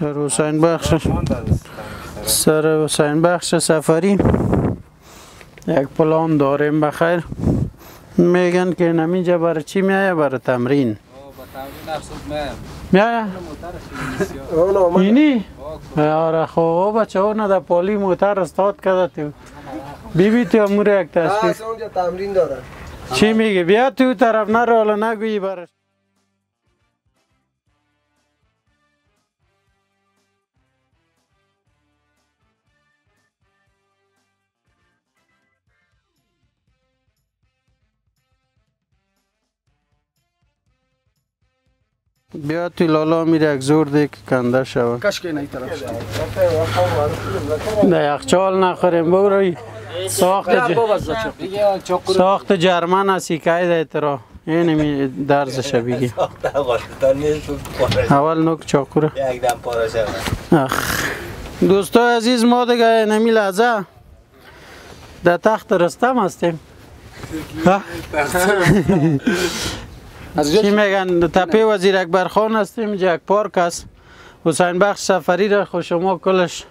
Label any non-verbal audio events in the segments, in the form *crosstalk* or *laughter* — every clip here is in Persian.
سر حسین بخش. سر حسین بخش سفری. یک پلان داریم بخیر. میگن که نمیجا برای چی میایه برای تمرین. میایه اینی؟ آره خب بچه ها در پالی موتر استاد کرده تو. بی بی تو امور یک تصویر تمرین داره. چی میگه بیا تو طرف نرو حالا نگویی برش. بیا تو لالا میره یک زور دی که کنده شود کش که این طرف در یخچال نخوریم بروی ساخت ج... ساخت جرمن هستی که ایده ترا. این می درزش بگی اول نوک چاکو رو یک دم پاره شد. اخ. دوستای عزیز ما دیگه نمی لحظه در تخت رستم هستیم. *laughs* ها؟ چی میگن؟ تپه وزیر اکبر خان هستیم یک پارک است حسین بخش سفری را خود شما کلش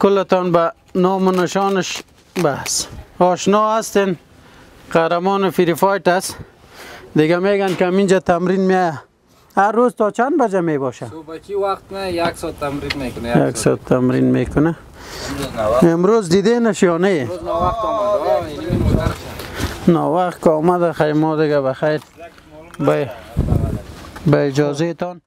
کلتان به نام و نشانش بس آشنا هستین. قهرمان فری فایت است دیگه میگن که اینجا تمرین میه. هر روز تا چند بجه می باشه؟ صبحکی وقت نه یک ساعت تمرین می‌کنه یک ساعت. تمرین می‌کنه. امروز دیده نشانه. روز نا وقت آمد آه اینی موتر شد نا وقت که آمده خیلی ما دیگه بخیر. به به اجازه تان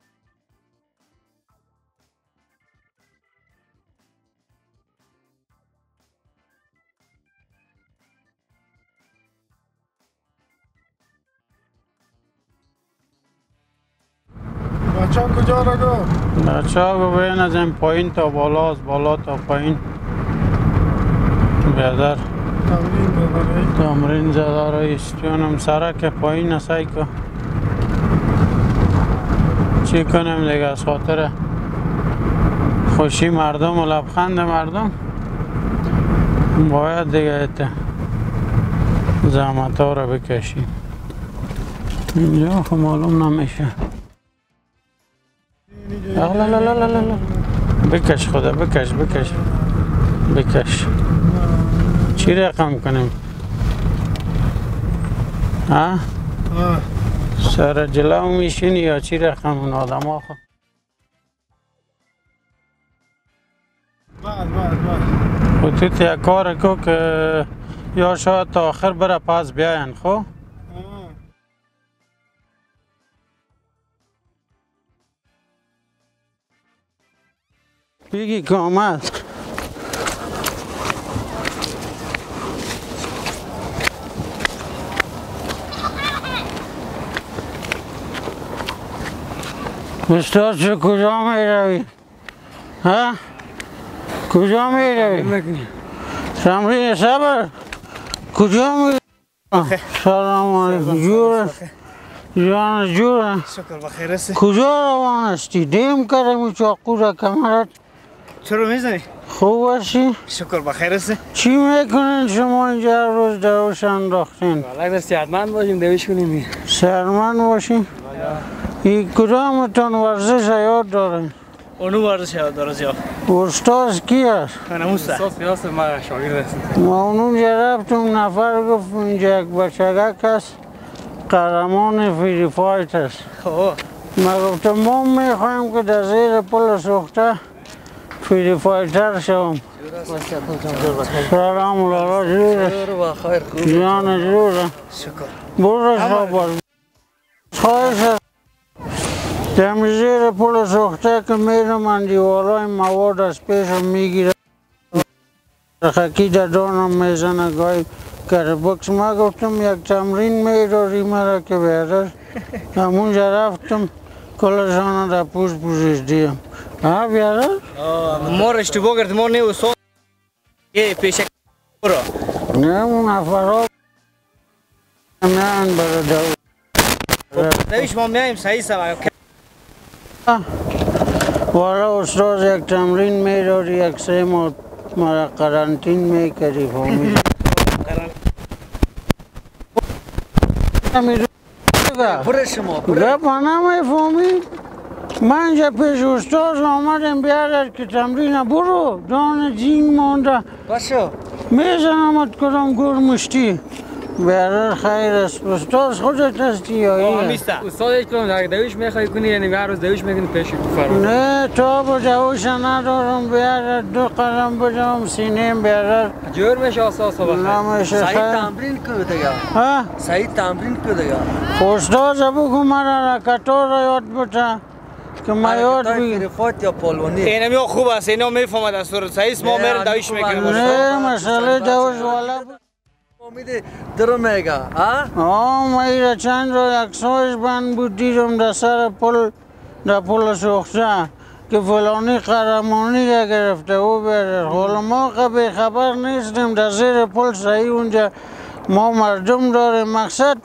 بچه کجا را گو بچه ها از این پایین تا بالا از بالا تا پایین. بیادر. تمرین زده را استیانم سرک پایین سعی که. چی کنم دیگه؟ از خاطر خوشی مردم و لبخند مردم؟ باید دیگه زحمت ها رو بکشیم اینجا خب معلوم نمیشه. لا لا لا لا لا. بکش خدا بکش بکش بکش. چی رقم کنیم؟ ها. سر جلو میشینی یا چی رقم اون آدم ها؟ خود بعد بعد خود تو یک کار کو که یا شاید تا آخر بره پس بیاین خب؟ آه. بگی که آمد. استاد کجا می روی؟ ها؟ کجا می روی؟ تمرین صبر کجا می سلام علیکم جوره جان جوره شکر بخیر هستی کجا روان هستی؟ دیم کردم چاقو را کمرت چرا می‌زنی خوب هستی؟ شکر بخیر هستی چی می‌کنین شما اینجا روز دروش انداختین؟ والا اگر باشیم دویش کنیم سرمن باشین؟ این کدامتان ورزش یاد دارین؟ اونو ورزش یاد داره زیاد استاز کی است؟ خانموسته ساس پیاس ما شاگرد هست ما اونجا رفتم نفر گفت اینجا یک بچگک است قهرمان فری فایت است خب ما گفتم ما می‌خوایم که در زیر پل سوخته فری فایتر شوم سلام لالا جوره جان جوره شکر برو شاباش خواهش زیر پل سوخته که میرم اندیوالای مواد از پیشم می‌گیره خکی در دانم می‌زنه گاهی کره بکس ما گفتم یک تمرین میداری مرا که بیادر همونجا رفتم کلشان در پوش پوشش دیم ها بیادر ما اشتباه کردیم ما نه استاد یه پیش برو نه اون افراد نه برای دو دویش ما میایم صحیح سوا والا استاد یک تمرین میداری یک سه ماه مرا قرنطین می‌کردی شما گپ نمی‌فهمی من اینجا پیش استاد آمدم بیادر که تمرین برو دان جین مانده باشو میزنمت کدام گر مشتی بیادر خیر است. استاد خودت هستی یا؟ میسته استاد یک کلام در دویش می‌خوای کنی یعنی هر روز دویش می‌کنی پیش تو فرمان نه تا با دوش ندارم بیادر دو قدم بدم سینیم بیادر جور میشه اساس بخیر. نمیشه صحیح خیر تمرین کرو دیگه ها؟ صحیح تمرین کرو دیگه استاد بگو مرا رکتور را یاد بتا که ما یاد بگیر فریفات یا پالونی؟ اینم خوب است اینا صورت صحیح است ما نه، میرم دویش می‌کنیم. نه مسئله دوش والا بود امیده درو میگه ها؟ ما چند را یک سایش بند بود دیدم در سر پل در پل سوخته که فلانی قهرمانی را گرفته او بیادر حالا ما به خبر نیستیم در زیر پل صحیح اونجا ما مردم داریم. مقصد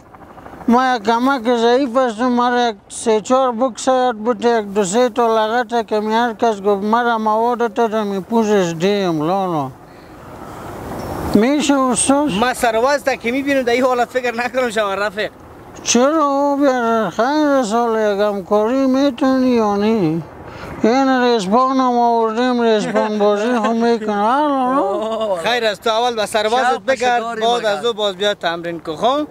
ما یک کمک ضعیف هستم مرا یک سه چهار بکس یاد بود یک دو سه تا لغت که می هر کس گفت مرا مواد تا می پوزش دیم لالا. میشه استاد؟ ما سرواز تا که می‌بینم در این حالت فکر نکنم شما رفیق. چرا او بیار خیر سال یکم کاری می‌تونی یا نی؟ این ریسپان هم آوردیم ریسپان بازی هم می‌کنه. *laughs* خیر است تو اول به سروازت بگرد بعد. از او باز بیا تمرین کن خب؟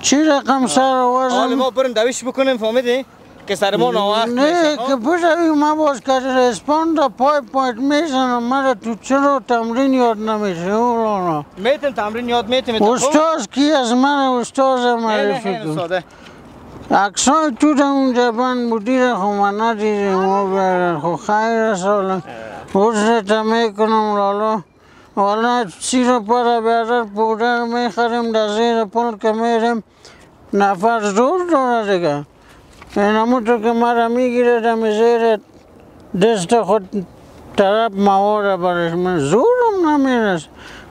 چی رقم سر حالا وزن؟ ما بریم دویش بکنیم فهمیدی؟ سر ما ناوقت نه میشه که خب؟ بشوی ما باز که ریسپان دا پای پایت می‌زنم مرا تو چرا تمرین یاد نمیشه اولانا؟ می‌تونیم تمرین یاد می‌تونیم استاز کی از من؟ استاز نه نه معرفی خیلی کن ساده. عکسای تو در اونجا بند بودی رو خب من ندیدیم و بیارن خب خیر سال. حسنت می‌کنم لالا. والا سی رو پر بیادر پودر می‌خریم در زیر پل که میریم نفر زور داره دیگه. این همون تو که مرا می‌گیره در زیر دست خود طرف مواد برش من زورم نمیرس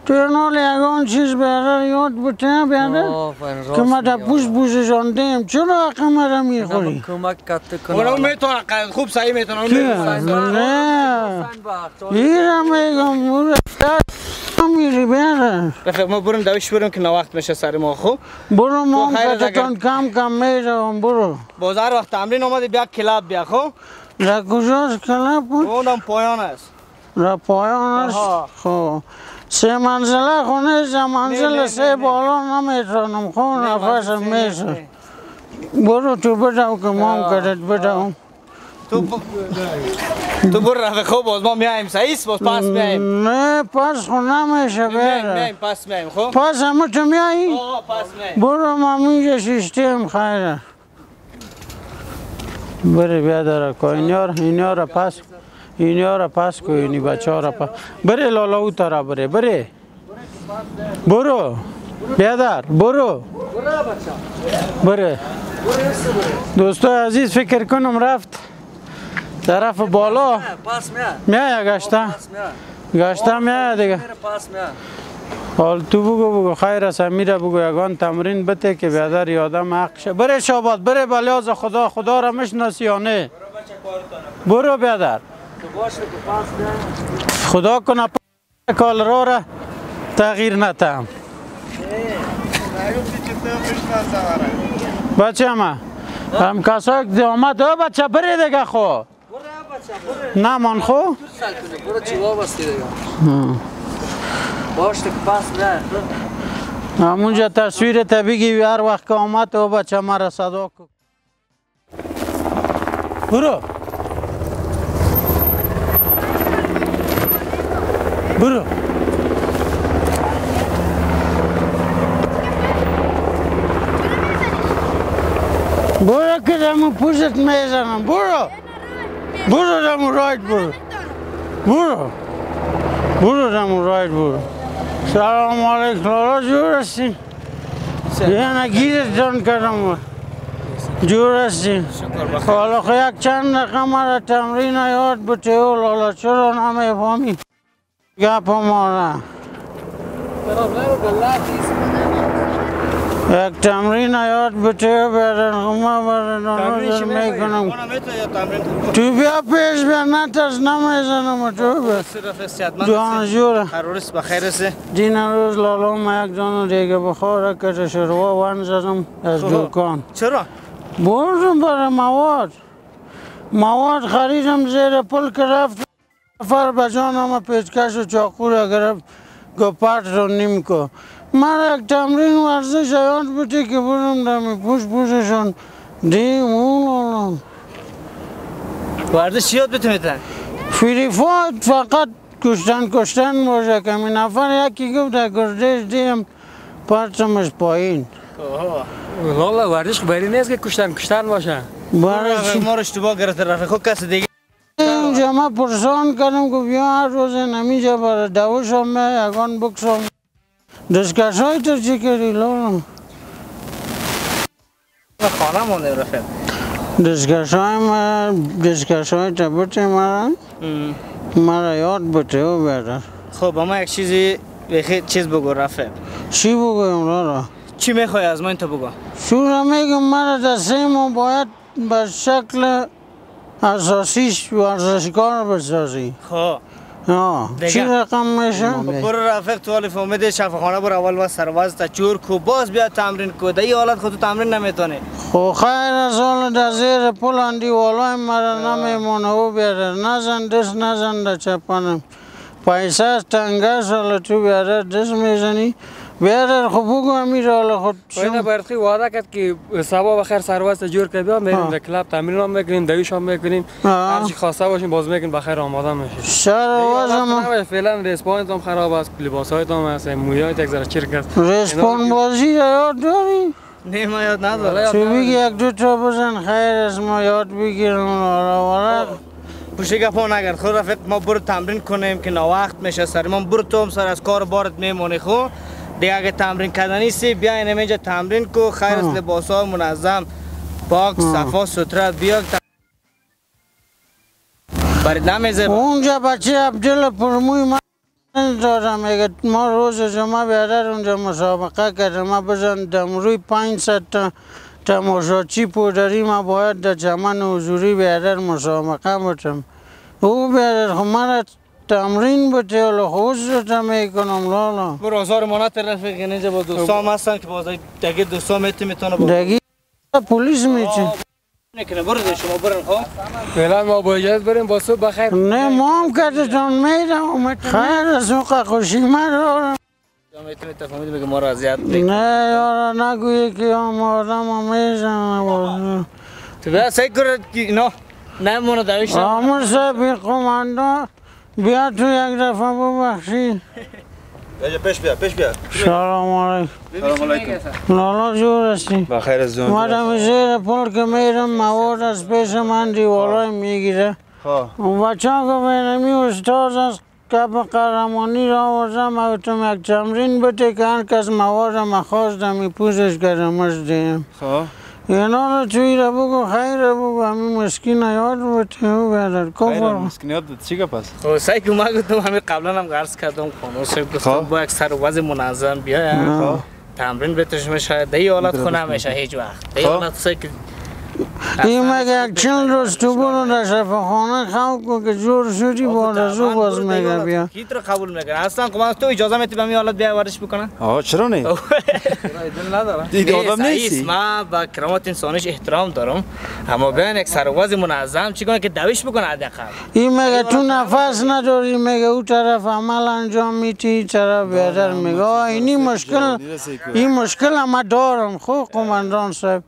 تو این حال یگان چیز بیادر یاد بکنه بیادر که ما در پوش پوششان دیم چرا حق مرا می‌خوری؟ کمک کت اونا کنه می‌تونه خوب صحیح می‌تونه. نه ایره میگم رفیق ما بریم دویش بریم که وقت میشه سر ما خوب برو ما هم کم کم می‌روم برو. باز هر وقت تمرین آمده بیا کلاب بیا خب؟ در کجاست کلپ بود؟ اونم پایان است. در پایان. است؟ خب. سه منزله خونه سه نه، منزله نه، سه. بالا نمی‌تونم خب نفسم میشه. برو تو بدو که ما هم کتت بدم تو ب... تو برو رفیق خوب باز ما میایم است باز پس میایم نه پس خود نمیشه بیاره میایم پس میایم خب پس همه تو میایی؟ آه پس میایم برو ما اینجا سیستم خیره بره بیا داره که را پس اینا را پس کو اینی بچه ها را پس بره لالا او تارا بره بره برو بیادر برو بره دوستو عزیز فکر کنم رفت طرف بالا پاس میا میای گشته پاس میا گشته میای دیگه پاس میا حال تو بگو بگو خیر است میره بگو یگان تمرین بده که بیادر یادم حق شه بره شاباد بره بلیاز خدا خدا را مشناسی یا نه برو بیادر خدا کنه کال را را تغییر نتم بچه ما هم کسا که آمد بچه بره دیگه خو نه من خو برو چی وابسته دیگه باشه که پاس میا همونجا تصویر طبیعی هر وقت که آمد او بچه مرا صدا کن برو برو برو که دمو پوزت می‌زنم برو برو دمو رایت برو. برو. برو دمو رایت برو. سلام علیکم. لالا جور هستی یه گیرت جان کردم. جور هستی حالا خو یک چند دقیقه مرا تمرین یاد بته او لالا چرا نمی‌فهمی گپ ما نه یک تمرین یاد بته برن ما برن نظر می‌کنم تو بیا پیش بیا نترس نمی‌زنم تو بیا جان؟ جوره هر روز بخیر است دین روز لالا ما یک دانه دیگه بخوره که شروع ون زدم از. دکان چرا بردم برای مواد مواد خریدم زیر پل که رفت نفر به جانم پیچکش و چاقو را گرفت گفت پرت رو نیم کو من یک تمرین ورزش یاد بودی که برم دمی پوش پوششون دیم اون ورزش یاد بتونیدن فری فایت فقط کشتن کشتن باشه که می نفر یکی گفت در گردش دیم پرتمش پایین. والا ورزش بری نیست که کشتن کشتن باشه. برای چی؟ ما رو اشتباه گرفته رفیق خود کسی دیگه اینجا من پرسان کردم که بیا هر روز نمیجا برای دوشم می یگان بکسم دستکش های تو چی کردی لارم خانه مونده رفیق دستکش های ما دستکش های تا بته مرا مرا یاد بته و بیادر خب اما یک چیزی بخیر چیز بگو رفیق چی بگویم لارا چی می‌خوای از من تو بگو شورا میگم مرا ماه باید به شکل اساسیش ورزشکار بسازی خب آه؟ چی رقم میشه؟ برو رفیق تو حال فهمیده شفاخانه برو اول و سرواز تا چور کو. باز بیا تمرین کو. در این حالت خود تمرین نمیتونی خب خیر از حال در زیر پل اندی والای مرا نمیمونه. او بیاره. نزن دست نزن در چپنم پیسه از تنگه سال تو بیاره. دست میزنی بیاره خب بگو امیر حالا خود اینا برخی وعده کرد که صبح بخیر سروست جور که بیا میریم. در کلاب تمرین هم می‌کنیم دویش هم می‌کنیم. هر چی خواسته باشیم باز می‌کنیم بخیر آماده میشیم. شهر وزم فعلا ریسپانت هم خراب است لباس هایت هم هست مویایت یک ذره چرک است. رسپون بازی را یاد داری؟ نه ما یاد ندارم. نداری. بگی یک دو تا بزن خیر از ما یاد بگیرم حالا ورق پوشه گپا نگر خود رفیق ما برو تمرین کنیم که وقت میشه. سر ما برو تو هم سر از کار بارت میمونی خب؟ دیگه اگه تمرین کردنی سی بیا این اینجا تمرین کو. خیر از آه. لباس ها منظم پاک. صفا سوتره بیا ت- برای نمیزه. اونجا بچه عبدال پرموی من دارم. میگه ما روز جمعه بیادر اونجا مسابقه کردم. ما بزن دمروی پنج ست تا تماشاچی پودری ما باید در چمن حضوری بیادر مسابقه بتم او بیادر خب من تمرین بته حالا خوز رو می‌کنم لالا. برو هزار مانات رفیق اینجا با دوستام هستن که باز دیگه دوستام می‌تونه می‌تونه با دگی پولیس میچه نکنه برو ده شما برن خب فعلا ما با اجازه بریم با صبح بخیر. نه ما هم کدتان میدم خیر از اون خوشی من رو یا می‌تونه تفهمید بگه ما رو اذیت. نه یارا نگویی که هم آدم هم می‌زنه. تو بیا که اینا نمونه دویش آمون صاحب این قماندا بیا تو یک دفعه ببخشی بیا پیش بیا پیش بیا. سلام علیکم. سلام علیکم. لالا جور هستی؟ بخیر از جان مادم زیر پل که میرم مواد از پیش من دیوالای می‌گیره. خب. اون بچه ها که بینمی استاد از کپ قهرمانی را آوردم او تو یک تمرین بده که هر کس مواد ما خواستم می پوزش کردمش دیم. خب. اینا رو توی را بگو خیر را بگو همین مسکین یاد بده او بیادر خیر کفر مسکنیات چی گپ است خب سعی که ما گفتم همین قبلا هم عرض کردم خانم صاحب گفتم. با یک سر وضع منظم بیا خب. تمرین بتش میشه این حالت خونه نمیشه هیچ وقت خب. حالت سعی که این مگه یک چند روز تو برو در شفاخانه خواب کن که جور شدی از او باز میگه بیا. کیت رو قبول می‌کنه اصلا خب من تو اجازه میتی به این حالت بیا ورش بکنه آه چرا نه؟ دل *laughs* نداره دیگه آدم نیستی. من با کرامات انسانیش احترام دارم. اما بیان یک سر وضع منظم چی کنه که دویش بکنه حداقل این مگه تو نفس نداری؟ میگه او طرف عمل انجام میتی این طرف بیادر میگه اینی مشکل این مشکل هم دارم خوب قماندان صاحب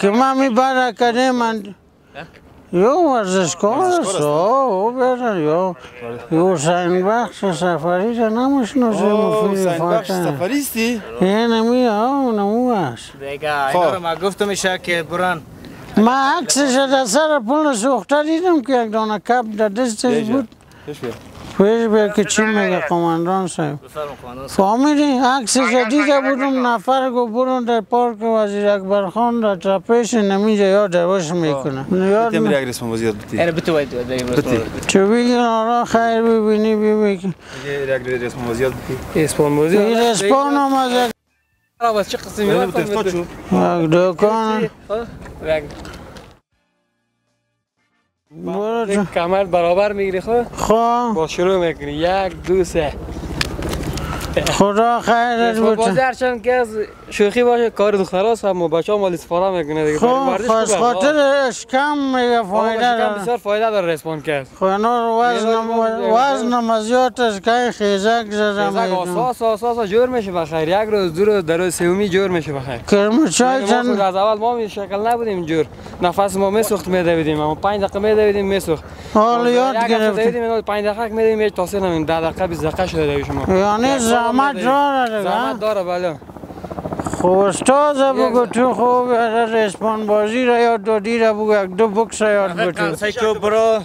که من می کده من یو ورزشکار است آه او بیادر یو یو حسین بخش سفری را نمی‌شناسی مفید بخش فاتح سفریستی این نمی آه نمو است دیگه اینا رو من گفتم میشه که برن من عکسش در سر پل سوخته دیدم که یک دانه کپ در دستش بود پیش بیا که چی میگه قماندان صاحب. فهمیدی عکسش دیده بودم نفر گو برون در پارک وزیر اکبر خان در تپش نمیجا یاد روش می‌کنه. یاد تیم می- یک رسم وزیت بتی اینو بتو باید بتی چه بگی آرا خیر ببینی ببینی یک رسم وزیت بتی اسپان این اسپان هم از است چه قسمی؟ بتی دکان. برو کمر برابر می‌گیری خب؟ خواه با شروع می‌کنی. یک دو سه. خدا خیرت بازی بوده هرچند که از شوخی باشه کار دختراست اما بچه مال استفاده می‌کنه دیگه خب خواست خوبه. خاطر اشکم میگه فایده کم داره. بسیار فایده داره رسپان کرد. خب اینا وزنم از یاد است که خیزک زدم زک میگم آساس آساس جور میشه بخیر یک روز دو روز در روز سومی جور میشه بخیر کرم چای چند از اول ما می شکل نبودیم جور. نفس ما میسوخت میدویدیم. اما 5 دقیقه میدویدیم میسوخت. حال یاد یک هفته گرفتی دویدیم اینا 5 دقیقه میدویدیم هیچ تاثیر نمیم. 10 دقیقه 20 دقیقه شده دوی شما. یعنی زحمت داره زحمت داره بله. خب استاد بگو تو خوب رسپان بازی را یاد دادی را بگو یک دو بکس را یاد قمسه که برو.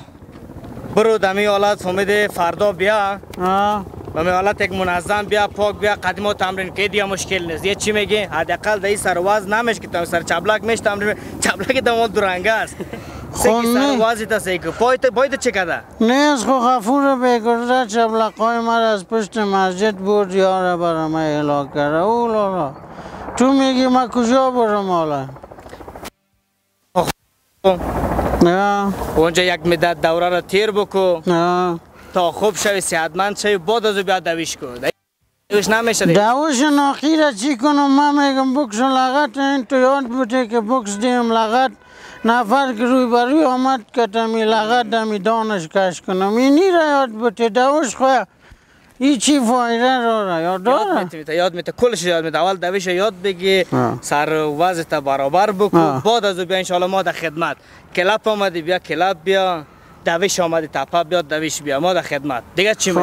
برو دمی حالت فهمیده فردا بیا. و می حالت یک منظم بیا پاک بیا قدیما تمرین که دیا مشکل نیست. یه چی میگی؟ حداقل در این سر وزن نمیش که تو سر چبلک میش تمرین چبلک دمال درنگ است. *laughs* خب سکی نه. سر وزی تا سیکو پایت پایت چه کده؟ نیز خو خفور بگرده چبلقای مرا از پشت مسجد برد یاره برام احلاک کرده. او لالا. تو میگی ما کجا برم حالا؟ نه. اونجا یک مدت دوره را تیر بکو. نه. تا خوب شوی صحتمند شوی بعد از بیا دویش کو دویش نمیشه دیگه. دوش ناخی را چی کنم؟ من میگم بکس لغت این تو یاد بوده که بکس دیم لغت. نفر که روی بروی آمد که تمی لغت دمی دانش کش کنم. اینی را یاد بوده. دوش خواه. ای چی فایده را را یاد یاد داره؟ می‌تونی یاد میته کلش یاد میته اول دویش یاد بگی. سر وضع تا برابر بکو. بعد از او بیا انشالله ما در خدمت. کلپ آمدی بیا کلپ بیا. دویش آمدی تپه بیا دویش بیا. ما در خدمت. دیگه چی میگی؟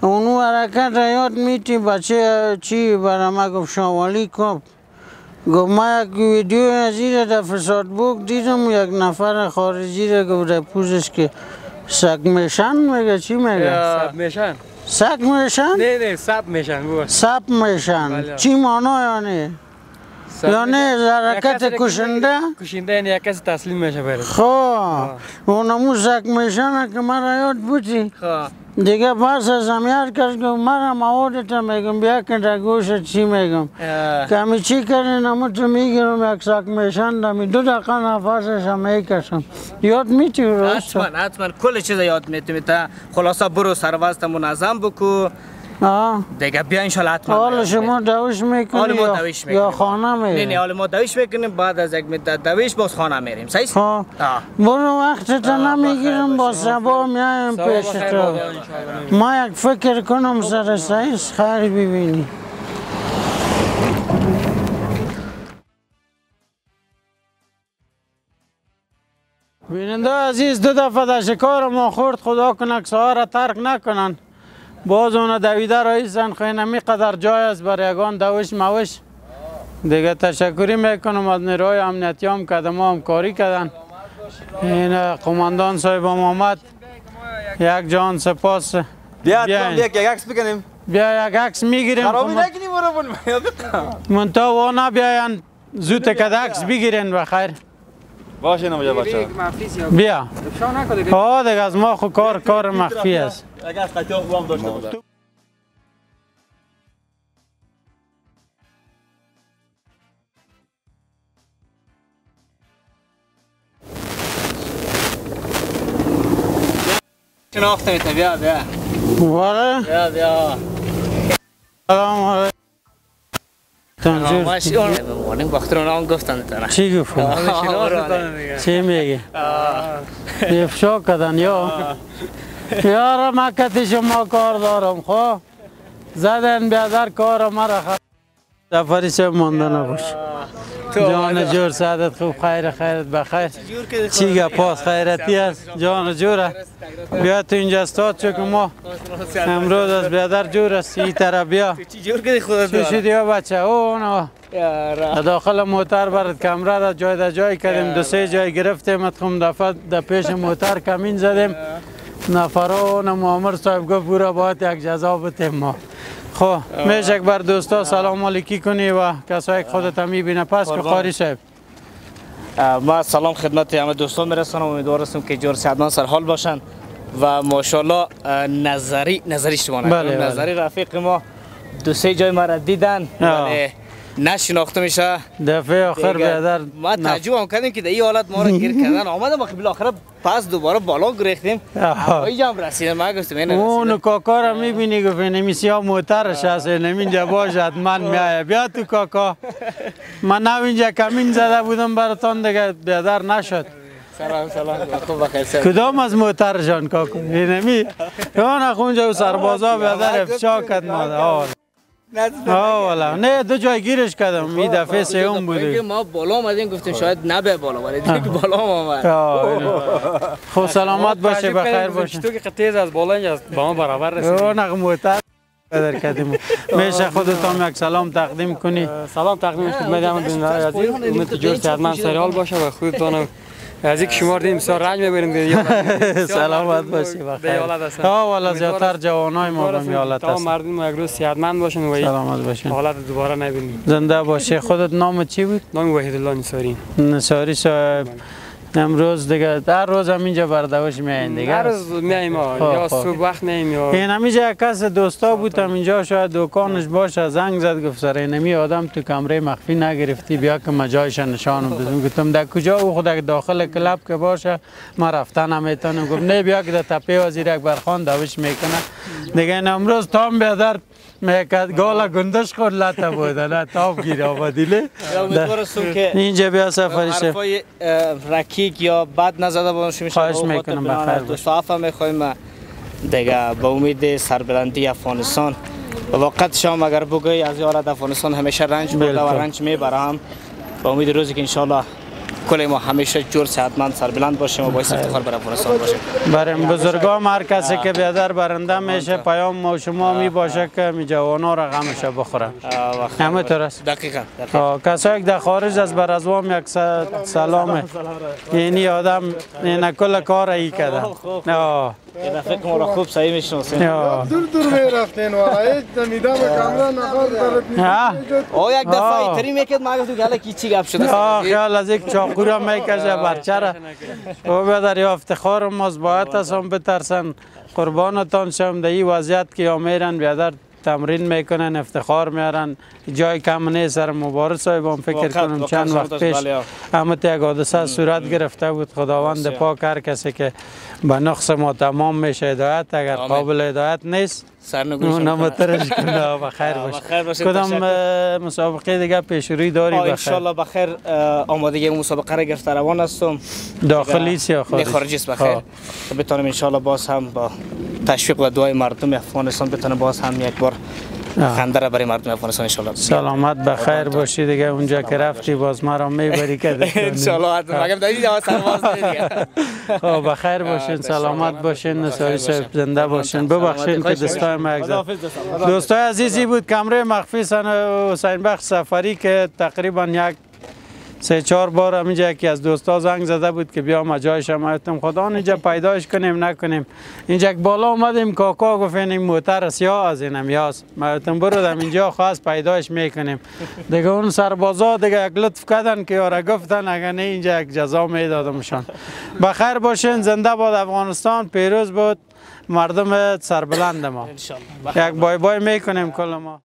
خب اونو حرکت را یاد میتی بچه چی برای ما گفت؟ شوالی کن گفت ما یک ویدیو از این در فساد بوک دیدم. یک نفر خارجی را گفت در پوزش که سگ میشن. میگه چی میگه سب میشن. سگ میشن نه نه سب میشن بو سب میشن. چی مانا یعنی یعنی حرکت کشنده کشنده یعنی یک کسی تسلیم میشه برد خب اونمو سگ میشن که مرا یاد بودی خب دیگه پس از هم یاد کرد که مرا موادت میگم بیا که در گوشت چی میگم. اه، کمی چی کردین اما تو می‌گیرم یک ساک میشندم دو دقیقه نفسش هم می‌کشم. یاد میتی راست؟ حتما حتما. کل چیز یاد می‌تونی تا خلاصا برو سر وضع منظم بکو. آه. دیگه بیا انشالله حتما حال. شما دوش می‌کنی حال ما یا, دویش یا می‌کنیم. خانه نه نه میری حالا ما دویش می‌کنیم. بعد از یک مدت دویش باز خانه میریم. صحیح؟ خب. آه. برو وقت تا نمی‌گیرم با سبا میایم پیش تو. ما یک فکر کنم سر سایس خیر ببینی بیننده عزیز دو دفعه در شکار ما خورد. خدا کنه که سهار ترک نکنن. باز اون دویده رایستن خیلی نمی قدر جای است برای یگان دوش موش دیگه تشکری می‌کنم از نیروهای امنیتی هم که ما هم کاری کردن. این قماندان صاحب آمد. یک جان سپاس. بیا بیاین. بیا یک عکس بکنیم بیا یک عکس می‌گیریم. خرابی نکنیم برو منتا و نبیاین زود که عکس بگیرین بخیر. باشه نموجه بچه بیا آه دیگه از ما خو کار کار مخفی است یک عکس قطعه خوب هم داشته باش شناخته بیا بیا بیا بیا سلام ماشی اون مورنینگ باخترون آن گفتن تنه چی گفت؟ چی میگی؟ افشا کردن یا؟ یارا مکت شما کار دارم خب؟ زدن بیادر کار مرا خ سفری چه مانده نباش جان جور سعادت خوب خیر خیرت بخیر چی گپاس خیرتی است جان جوره بیا تو اینجا استاد چون ما. امروز از بیادر جور است این طرف بیا. چی جور کردی خودت شدی یا بچه؟ او نه یارا داخل موتر برد کمره را جای در جای کردیم. دو سه جای گرفتیم. خم دفعه در پیش موتر کمین زدیم. نفران معمر صاحب گفت برو باید یک جزا بتیم ما. خب میشه بر دوستا سلام علیکی کنی و کسایی که خودت هم می‌بینه پس که قاری صاحب. ما سلام خدمت همه دوستان میرسانم امیدوار هستم که جور سعدمان سر حال باشن و ماشاءالله نظری نظری نکنم. بله، بله. نظری رفیق ما دو سه جای ما را دیدن. ولی نشناخته میشه. دفعه آخر بیادر ما تعجب هم کردیم که در این حالت ما را گیر کردن. آمدم آخه بالاخره پس دوباره بالا گریختیم. آها. اینجا هم رسیدم ما گفتم این اون کاکا را می‌بینی؟ گفت اینمی سیاه موترش هست اینجا باشد من میایه بیا تو کاکا. من نو اینجا کمین زده بودم براتان دیگه بیادر نشد. سلام سلام. خوب بخیر کدام از موترشان کاکا؟ اینمی اون *laughs* اونجا سربازا بیادر افشا کد ماده. آه والا. نه دو جای گیرش کردم. این دفعه سیوم بوده ما بالا اومدیم گفتیم شاید نبه بالا ولی دیگه بالا هم اینه. خب سلامت باشه بخیر باشه. تو که تیز از بالا اینجا با ما برابر رسید اون موتر قدر کردیم. *laughs* میشه خودتان یک سلام تقدیم کنی. سلام تقدیم خدمت همه دنیا عزیز. امید که جور صحتمند سریال باشه و خودتان از یک شمار دیم بسیار رنج می‌بریم *laughs* سلامت باشی بخیر. ها والا زیادتر جوانای ما به میالت تا مردم یک روز صحتمند باشن و سلامت باشین. حالت دوباره نبینیم. زنده باشه خودت نام چی بود؟ نام وحید الله نصاری نصاری صاحب امروز دیگه هر روز هم اینجا برداشت میاین دیگه. هر روز میایم خب، یا خب. صبح وقت میایم یا این یک کس دوستا بود هم اینجا شاید دکانش باشه زنگ زد گفت سر اینمی آدم تو کمره مخفی نگرفتی بیا که ما جایش نشان بدم. *laughs* گفتم در کجا؟ او خود داخل کلاب که باشه ما رفتن نمی‌تونم گفت نه بیا که در تپه وزیر اکبر خان دوش می‌کنه. دیگه این امروز تام بیادر می‌کرد گالا گندش خود لطه بوده نه تاب گیر آبادیله. امیدوار هستم که اینجا بیا سفرشه حرفای رکیک یا بد نزده باشیم خواهش می‌کنم، بخیر. دوست عفو می‌خوایم دیگه به امید سربلندی افغانستان. و وقت شام اگر بگوی از یارت افغانستان همیشه رنج برده و. رنج می‌بره هم به امید روزی که انشالله کل ما همیشه جور صحتمند سربلند باشیم و باعث افتخار بر افغانستان باشیم. برای بزرگان هر کسی که بیادر برنده میشه پیام ما شما می باشه که می جوانا را غمش بخوره همه. طور است. دقیقا کسایی که در خارج از برازوام یک س- سلامه یعنی آدم این کل کار ای کده دفعه که ما را خوب صحیح می‌شناسیم آه. دور دور می‌رفتین و هیچ دمیده به کامرا نخور آه. او یک دفعه. ایتری می‌کرد ما گفتم که حالا کی چی گپ شده آه خیال از یک چاقو را می‌کشه برچه را او بیادر یا افتخار ماست باید است هم بترسن قربانتان شم در این وضعیت که یا میرن بیادر تمرین می‌کنن افتخار میارن جای کم نیست سر مبارک صاحب هم فکر کنم چند وقت پیش. همه یک حادثه صورت گرفته بود. خداوند پاک هر کسی که به نقص ما تمام میشه هدایت اگر. قابل هدایت نیست سرنگوش اون نمترش کنه. بخیر باشه. بخیر کدام مسابقه دیگه پیشروی داری؟ آه بخیر انشالله بخیر اه، آمادگی مسابقه را گرفته روان هستم. داخلی است یا نه خارجی خارجی است بخیر آه. که بتونم انشالله باز هم با تشویق و دعای مردم افغانستان بتونم باز هم یک بار. خنده را برای مردم افغانستان انشالله سلامت بخیر باشی دیگه. اونجا که رفتی باز مرا می‌بری که حتما مگم دایی جواب سرباز نه دیگه *laughs* خب بخیر باشین. سلامت باشین. نسایی صاحب زنده باشین. ببخشین که دستای ما. دوستای عزیزی بود. کمره مخفی سن حسین بخش سفری که تقریبا یک سه چهار بار همینجا یکی از دوستا زنگ زده بود که بیا ما جایش هم خدا اینجا پیداش کنیم نکنیم. اینجا بالا اومدیم کاکا گفت این موتر سیاه از اینم یاست ما برو دم اینجا خواست پیداش می‌کنیم. دیگه اون سربازا دیگه یک لطف کردن که یاره گفتن اگر نه اینجا یک جزا میدادمشان. بخیر باشین زنده باد افغانستان پیروز بود. مردم سربلند ما. یک بای بای می‌کنیم کل ما.